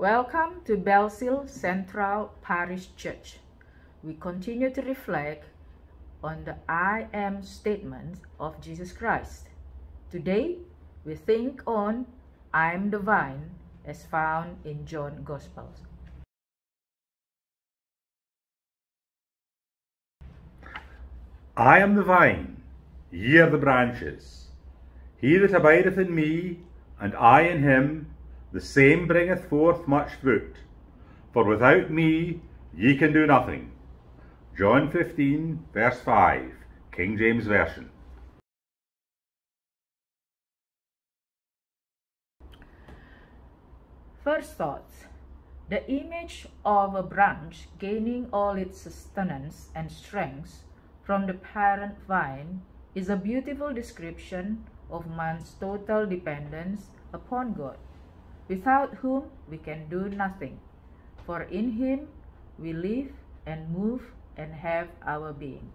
Welcome to Bellshill Central Parish Church. We continue to reflect on the I am statement of Jesus Christ. Today, we think on I am the vine as found in John Gospels. I am the vine, ye are the branches. He that abideth in me, and I in him, the same bringeth forth much fruit. For without me ye can do nothing. John 15, verse 5, King James Version. First thoughts. The image of a branch gaining all its sustenance and strength from the parent vine is a beautiful description of man's total dependence upon God, without whom we can do nothing. For in him we live and move and have our being.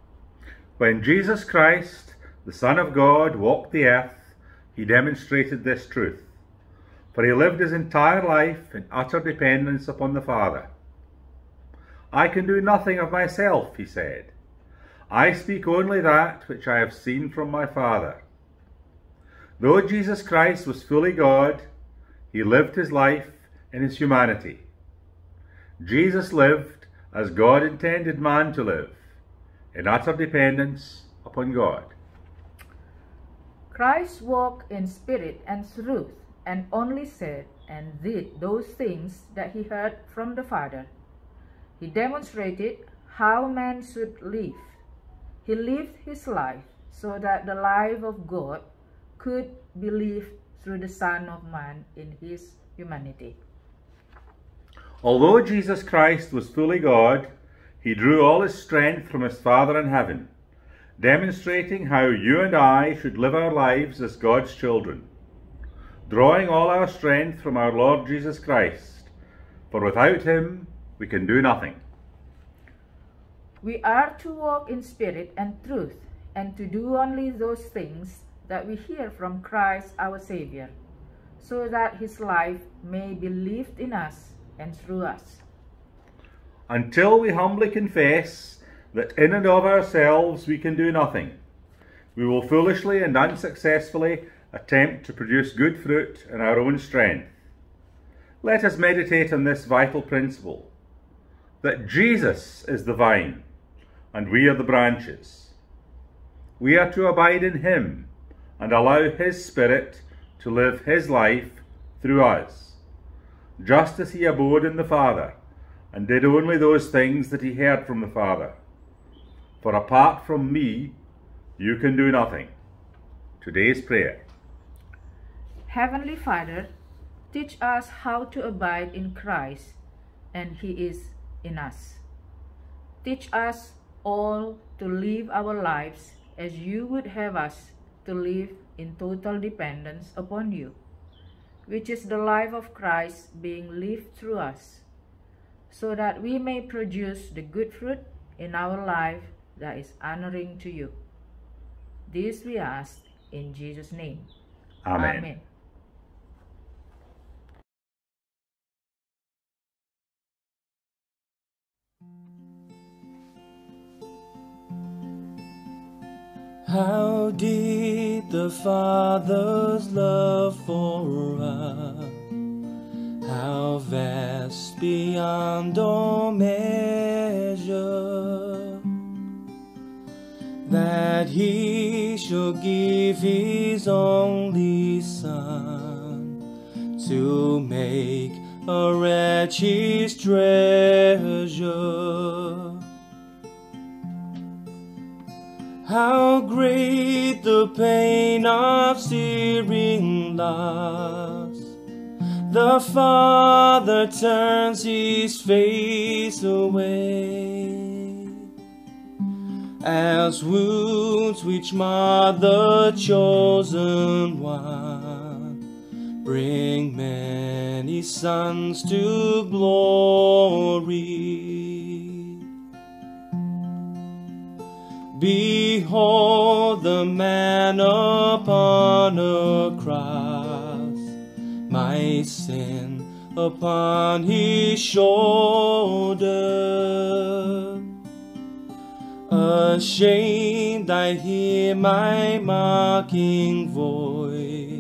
When Jesus Christ, the Son of God, walked the earth, he demonstrated this truth. For he lived his entire life in utter dependence upon the Father. I can do nothing of myself, he said. I speak only that which I have seen from my Father. Though Jesus Christ was fully God, he lived his life in his humanity. Jesus lived as God intended man to live, in utter dependence upon God. Christ walked in spirit and truth and only said and did those things that he heard from the Father. He demonstrated how man should live. He lived his life so that the life of God could be lived through the Son of Man in his humanity. Although Jesus Christ was fully God, he drew all his strength from his Father in heaven, demonstrating how you and I should live our lives as God's children drawing all our strength from our Lord Jesus Christ, for without him we can do nothing. We are to walk in spirit and truth, and to do only those things that we hear from Christ our Savior, so that his life may be lived in us and through us. Until we humbly confess that in and of ourselves we can do nothing, we will foolishly and unsuccessfully attempt to produce good fruit in our own strength. Let us meditate on this vital principle that Jesus is the vine and we are the branches. We are to abide in Him and allow His Spirit to live His life through us, just as He abode in the Father and did only those things that He heard from the Father. For apart from me, you can do nothing. Today's prayer. Heavenly Father, teach us how to abide in Christ and He is in us. Teach us all to live our lives as you would have us to live in total dependence upon you, which is the life of Christ being lived through us, so that we may produce the good fruit in our life that is honoring to you. This we ask in Jesus' name. Amen. Amen. How deep the Father's love for us, how vast beyond all measure, that He should give His only Son to make a wretch His treasure. How great the pain of searing loss! The Father turns his face away as wounds which mar the chosen one bring many sons to glory. Behold the man upon a cross, my sin upon his shoulder. Ashamed, I hear my mocking voice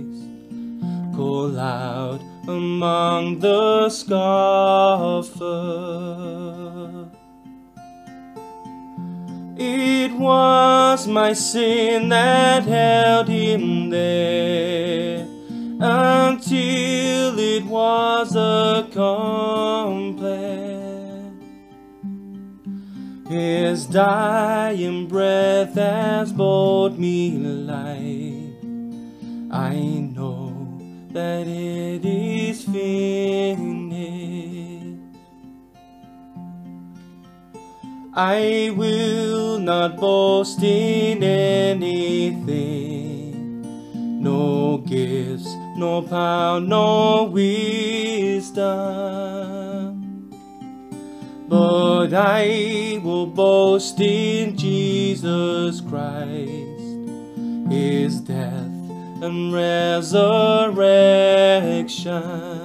call out among the scoffers. It was my sin that held him there until it was accomplished. His dying breath has brought me life. I know that it is finished. I will not boast in anything, no gifts, no power, no wisdom. But I will boast in Jesus Christ, His death and resurrection.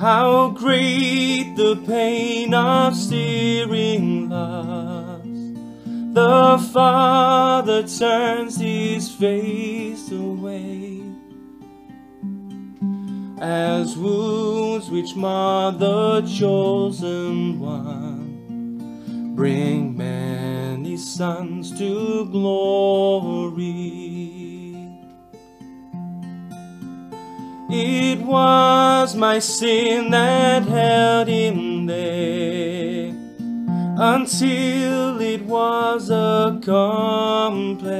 How great the pain of steering lost! The Father turns his face away as wounds which mar the chosen one bring many sons to glory. It was my sin that held him there until it was accomplished.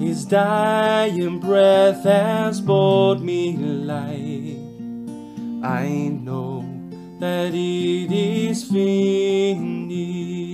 His dying breath has brought me life. I know that it is finished.